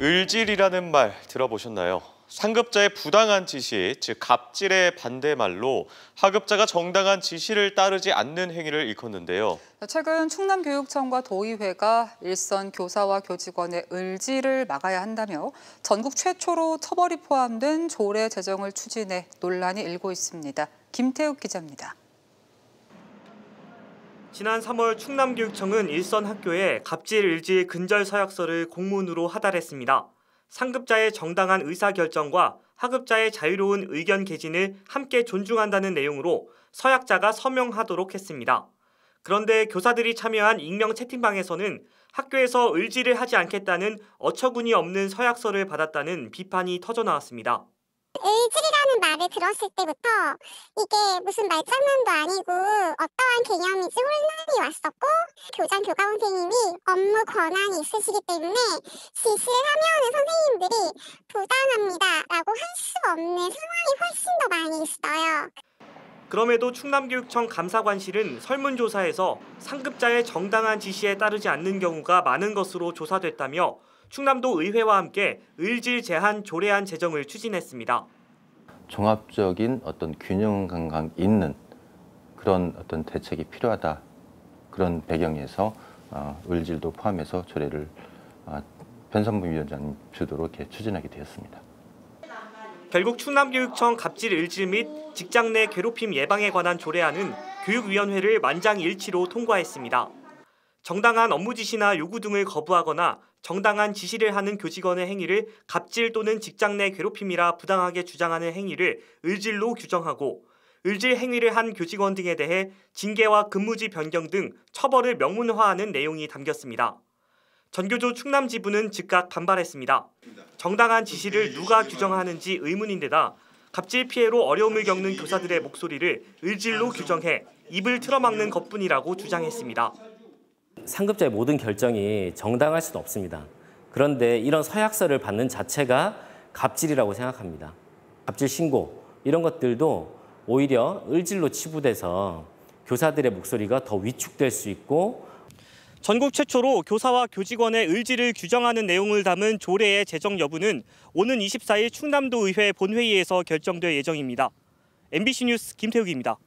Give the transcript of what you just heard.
을질이라는 말 들어보셨나요? 상급자의 부당한 지시, 즉 갑질의 반대말로 하급자가 정당한 지시를 따르지 않는 행위를 일컫는데요. 최근 충남교육청과 도의회가 일선 교사와 교직원의 을지를 막아야 한다며 전국 최초로 처벌이 포함된 조례 제정을 추진해 논란이 일고 있습니다. 김태욱 기자입니다. 지난 3월 충남교육청은 일선 학교에 갑질 을지 근절 서약서를 공문으로 하달했습니다. 상급자의 정당한 의사결정과 하급자의 자유로운 의견 개진을 함께 존중한다는 내용으로 서약자가 서명하도록 했습니다. 그런데 교사들이 참여한 익명 채팅방에서는 학교에서 을지를 하지 않겠다는 어처구니 없는 서약서를 받았다는 비판이 터져나왔습니다. 을질이라는 말을 들었을 때부터 이게 무슨 말장난도 아니고 어떠한 개념인지 혼란이 왔었고 교장 교감 선생님이 업무 권한이 있으시기 때문에 지시를 하면은 선생님들이 부당합니다라고 할 수 없는 상황이 훨씬 더 많이 있어요. 그럼에도 충남교육청 감사관실은 설문조사에서 상급자의 정당한 지시에 따르지 않는 경우가 많은 것으로 조사됐다며 충남도 의회와 함께 을질 제한 조례안 제정을 추진했습니다. 종합적인 어떤 균형 감각 있는 그런 어떤 대책이 필요하다. 그런 배경에서 어, 을질도 포함해서 조례를 어, 변산부 위원장님 주도로 이렇게 추진하게 되었습니다. 결국 충남교육청 갑질 을질 및 직장 내 괴롭힘 예방에 관한 조례안은 교육위원회를 만장일치로 통과했습니다. 정당한 업무 지시나 요구 등을 거부하거나 정당한 지시를 하는 교직원의 행위를 갑질 또는 직장 내 괴롭힘이라 부당하게 주장하는 행위를 을질로 규정하고 을질 행위를 한 교직원 등에 대해 징계와 근무지 변경 등 처벌을 명문화하는 내용이 담겼습니다. 전교조 충남 지부는 즉각 반발했습니다. 정당한 지시를 누가 규정하는지 의문인데다 갑질 피해로 어려움을 겪는 교사들의 목소리를 을질로 규정해 입을 틀어막는 것뿐이라고 주장했습니다. 상급자의 모든 결정이 정당할 수는 없습니다. 그런데 이런 서약서를 받는 자체가 갑질이라고 생각합니다. 갑질 신고 이런 것들도 오히려 을질로 치부돼서 교사들의 목소리가 더 위축될 수 있고 전국 최초로 교사와 교직원의 을지를 규정하는 내용을 담은 조례의 제정 여부는 오는 24일 충남도 의회 본회의에서 결정될 예정입니다. MBC 뉴스 김태욱입니다.